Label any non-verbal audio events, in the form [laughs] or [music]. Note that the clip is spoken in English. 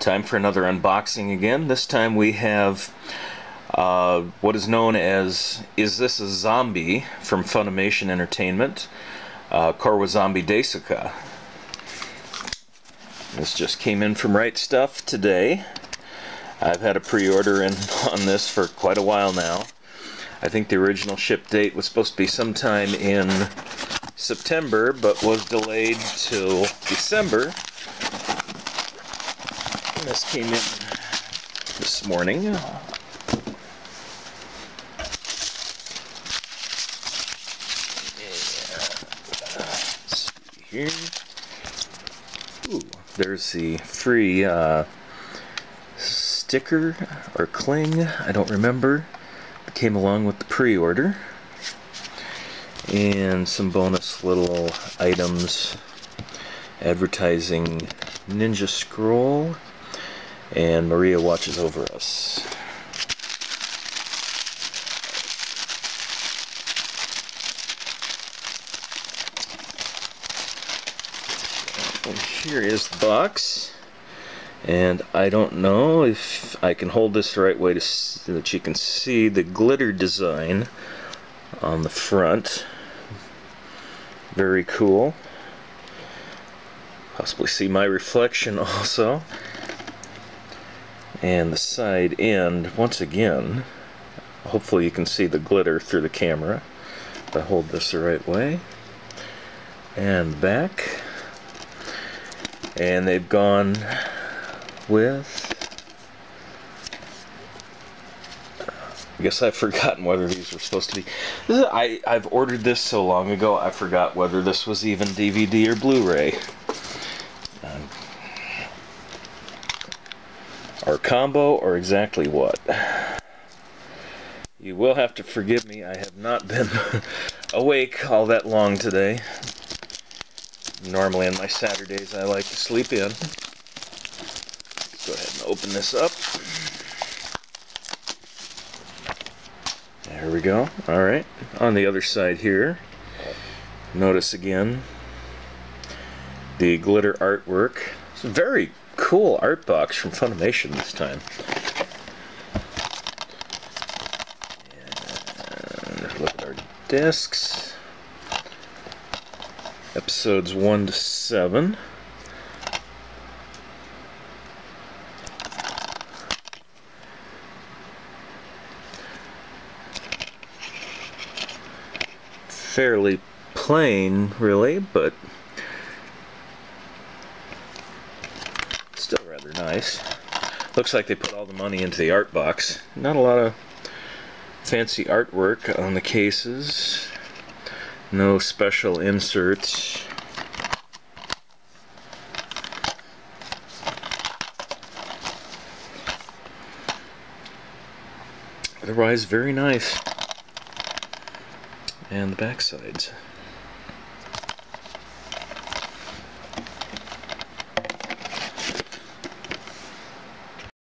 Time for another unboxing again. This time we have uh, what is known as Is This a Zombie from Funimation Entertainment, uh, Kore wa Zombie Desuka. This just came in from RightStuf today. I've had a pre-order in [laughs] on this for quite a while now. I think the original ship date was supposed to be sometime in September, but was delayed till December this came in this morning. here. Ooh, there's the free uh, sticker or cling. I don't remember. It came along with the pre-order. And some bonus little items advertising Ninja Scroll and Maria watches over us. And here is the box. And I don't know if I can hold this the right way to so that you can see the glitter design on the front. Very cool. Possibly see my reflection [laughs] also and the side end once again hopefully you can see the glitter through the camera if I hold this the right way. And back. And they've gone with I guess I've [laughs] forgotten whether these were supposed to be. I, I've ordered this so long ago I forgot whether this was even DVD or Blu-ray or combo or exactly what. You will have to forgive me, I have not been [laughs] awake all that long today. Normally on my Saturdays I like to sleep in. Go ahead and open this up. There we go. Alright, on the other side here, notice again the glitter artwork. It's very cool art box from Funimation this time. And look at our discs. Episodes 1 to 7. Fairly plain, really, but nice. Looks like they put all the money into the art box. Not a lot of fancy artwork on the cases. No special inserts. Otherwise, very nice. And the back sides.